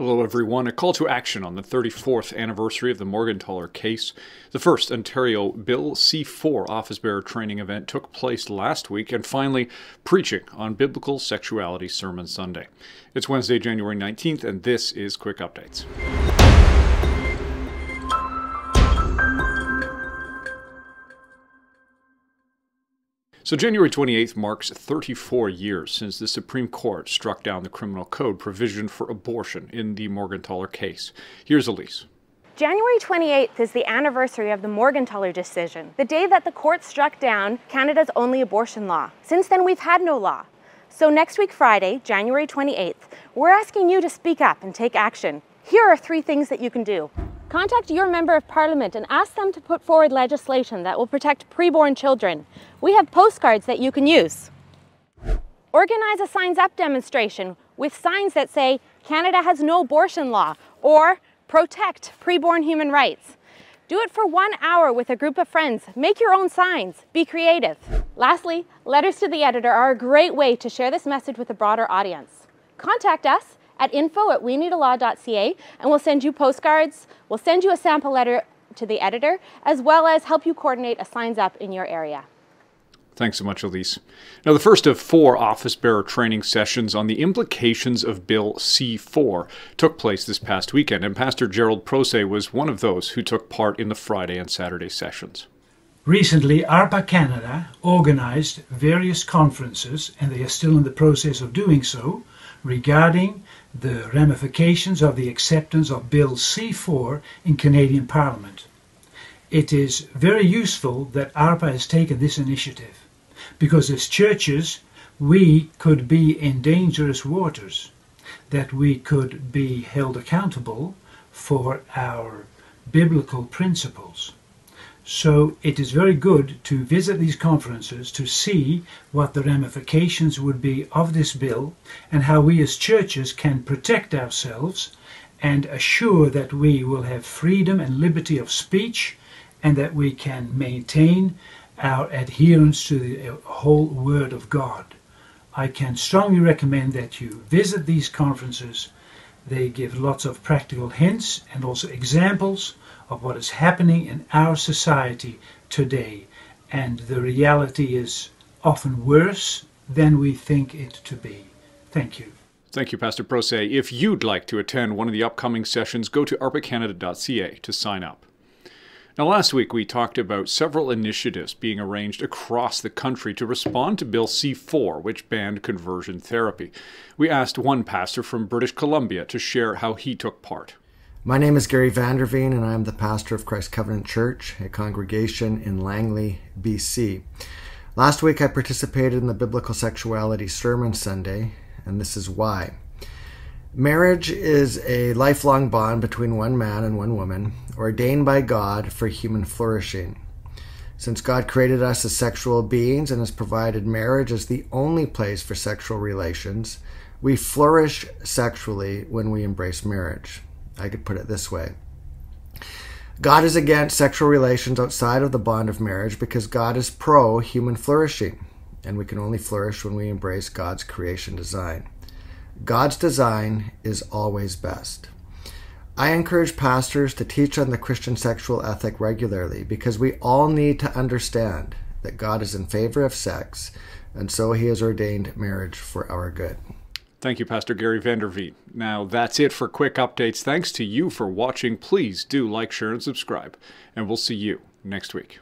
Hello, everyone. A call to action on the 34th anniversary of the Morgentaler case. The first Ontario Bill C 4 office bearer training event took place last week, and finally, preaching on biblical sexuality Sermon Sunday. It's Wednesday, January 19th, and this is Quick Updates. So, January 28th marks 34 years since the Supreme Court struck down the criminal code provision for abortion in the Morgentaler case. Here's Elise. January 28th is the anniversary of the Morgentaler decision, the day that the court struck down Canada's only abortion law. Since then, we've had no law. So, next week, Friday, January 28th, we're asking you to speak up and take action. Here are three things that you can do. Contact your Member of Parliament and ask them to put forward legislation that will protect preborn children. We have postcards that you can use. Organize a Signs Up demonstration with signs that say, Canada has no abortion law, or protect preborn human rights. Do it for one hour with a group of friends. Make your own signs. Be creative. Lastly, letters to the editor are a great way to share this message with a broader audience. Contact us at info at we need a law.ca and we'll send you postcards, we'll send you a sample letter to the editor, as well as help you coordinate a signs up in your area. Thanks so much, Elise. Now, the first of four office bearer training sessions on the implications of Bill C 4 took place this past weekend, and Pastor Gerald Procee was one of those who took part in the Friday and Saturday sessions. Recently, ARPA Canada organized various conferences, and they are still in the process of doing so, regarding the ramifications of the acceptance of Bill C4 in Canadian Parliament. It is very useful that ARPA has taken this initiative because as churches we could be in dangerous waters, that we could be held accountable for our biblical principles. So it is very good to visit these conferences to see what the ramifications would be of this bill and how we as churches can protect ourselves and assure that we will have freedom and liberty of speech and that we can maintain our adherence to the uh, whole Word of God. I can strongly recommend that you visit these conferences. They give lots of practical hints and also examples of what is happening in our society today. And the reality is often worse than we think it to be. Thank you. Thank you, Pastor Procee. If you'd like to attend one of the upcoming sessions, go to arpacanada.ca to sign up. Now, last week we talked about several initiatives being arranged across the country to respond to Bill C 4, which banned conversion therapy. We asked one pastor from British Columbia to share how he took part. My name is Garry Vanderveen, and I am the pastor of Christ Covenant Church, a congregation in Langley, BC. Last week I participated in the Biblical Sexuality Sermon Sunday, and this is why. Marriage is a lifelong bond between one man and one woman, ordained by God for human flourishing. Since God created us as sexual beings and has provided marriage as the only place for sexual relations, we flourish sexually when we embrace marriage. I could put it this way God is against sexual relations outside of the bond of marriage because God is pro human flourishing, and we can only flourish when we embrace God's creation design. God's design is always best. I encourage pastors to teach on the Christian sexual ethic regularly because we all need to understand that God is in favor of sex, and so he has ordained marriage for our good. Thank you, Pastor Garry Vanderveen. Now, that's it for quick updates. Thanks to you for watching. Please do like, share, and subscribe, and we'll see you next week.